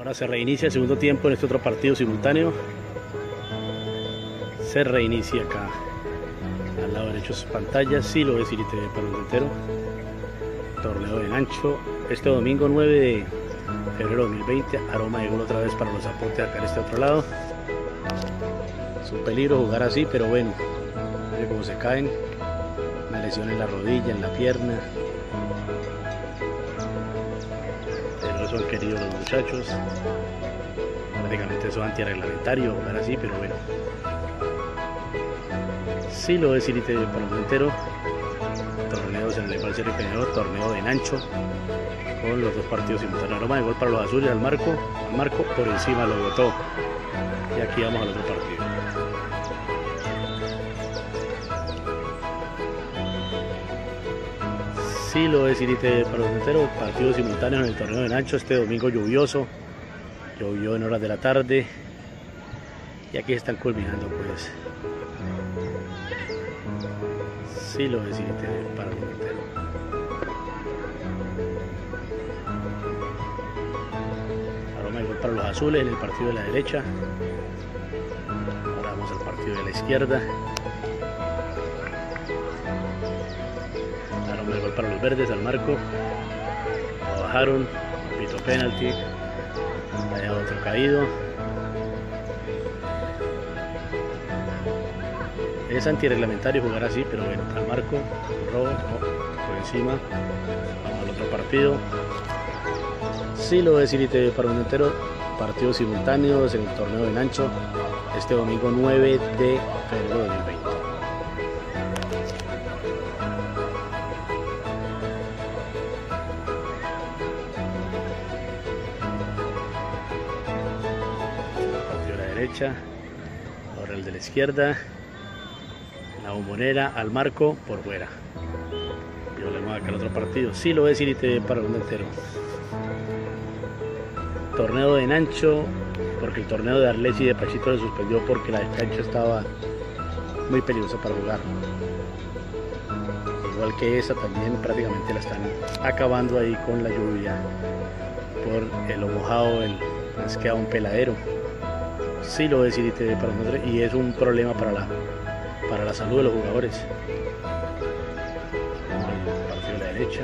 Ahora se reinicia el segundo tiempo en este otro partido simultáneo. Se reinicia acá al lado derecho de sus pantallas. Sí lo es Irite para un entero. Torneo en ancho. Este domingo 9 de febrero de 2020. Aroma de gol otra vez para los aportes acá en este otro lado. Es un peligro jugar así, pero bueno. Mire cómo se caen. Una lesión en la rodilla, en la pierna. Son queridos los muchachos. Prácticamente eso es antirreglamentario jugar así, pero bueno. Sí lo es Irite el entero. Torneos en el Igual Serio Peñador, torneo de Nancho, con los dos partidos simultáneos. Aroma de gol para los azules al marco, al marco por encima lo botó. Y aquí vamos al otro partido. Sí lo es Irite para los enteros, partidos simultáneos en el torneo de Nacho, este domingo lluvioso, llovió en horas de la tarde y aquí están culminando pues. Sí lo es Irite para los enteros. Aroma igual para los azules en el partido de la derecha. Ahora vamos al partido de la izquierda. El gol para los verdes al marco. Lo bajaron, pito penalti. Allá otro caído. Es antirreglamentario jugar así, pero bueno, al marco, robo, por encima. Vamos al otro partido. Sí lo es Irite para un entero. Partidos simultáneos en el torneo de Nancho. Este domingo 9 de febrero de 2020. Ahora el de la izquierda, la bombonera al marco por fuera. Y volvemos acá al otro partido. Sí lo es Irite para el entero. Torneo de Nancho, porque el torneo de Arles y de Pachito se suspendió porque la cancha estaba muy peligrosa para jugar. Igual que esa también prácticamente la están acabando ahí con la lluvia por el mojado, el, es queda un peladero sí lo es Irite para nosotros y es un problema para la, para la salud de los jugadores. Partido la derecha.